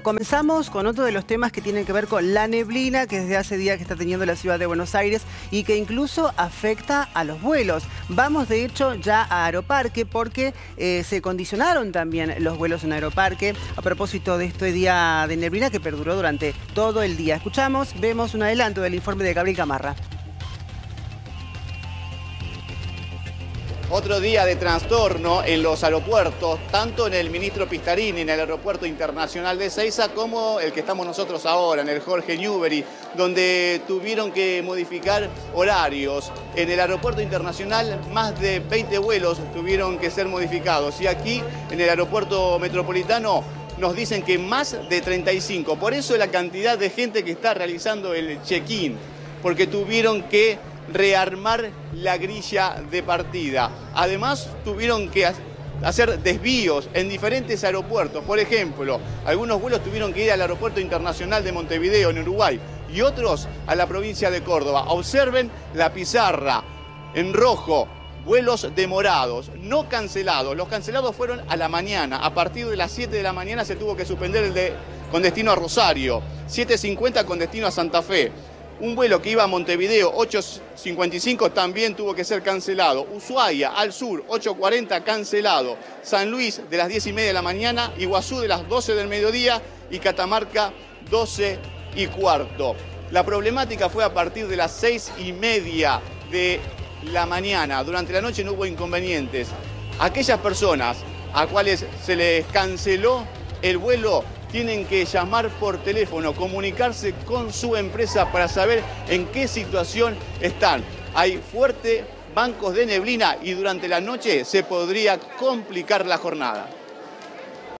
Comenzamos con otro de los temas que tienen que ver con la neblina que desde hace días que está teniendo la ciudad de Buenos Aires y que incluso afecta a los vuelos. Vamos de hecho ya a Aeroparque porque eh, se condicionaron también los vuelos en Aeroparque a propósito de este día de neblina que perduró durante todo el día. Escuchamos, vemos un adelanto del informe de Gabriel Camarra. Otro día de trastorno en los aeropuertos, tanto en el ministro Pistarini, en el aeropuerto internacional de Seiza, como el que estamos nosotros ahora, en el Jorge Newbery, donde tuvieron que modificar horarios. En el aeropuerto internacional, más de 20 vuelos tuvieron que ser modificados. Y aquí, en el aeropuerto metropolitano, nos dicen que más de 35. Por eso la cantidad de gente que está realizando el check-in, porque tuvieron que rearmar la grilla de partida. Además, tuvieron que hacer desvíos en diferentes aeropuertos. Por ejemplo, algunos vuelos tuvieron que ir al Aeropuerto Internacional de Montevideo, en Uruguay, y otros a la provincia de Córdoba. Observen la pizarra en rojo. Vuelos demorados, no cancelados. Los cancelados fueron a la mañana. A partir de las 7 de la mañana se tuvo que suspender el de con destino a Rosario, 7.50 con destino a Santa Fe. Un vuelo que iba a Montevideo 8.55 también tuvo que ser cancelado. Ushuaia al sur 8.40 cancelado. San Luis de las 10 y media de la mañana, Iguazú de las 12 del mediodía y Catamarca 12 y cuarto. La problemática fue a partir de las 6 y media de la mañana. Durante la noche no hubo inconvenientes. Aquellas personas a cuales se les canceló el vuelo tienen que llamar por teléfono, comunicarse con su empresa para saber en qué situación están. Hay fuertes bancos de neblina y durante la noche se podría complicar la jornada.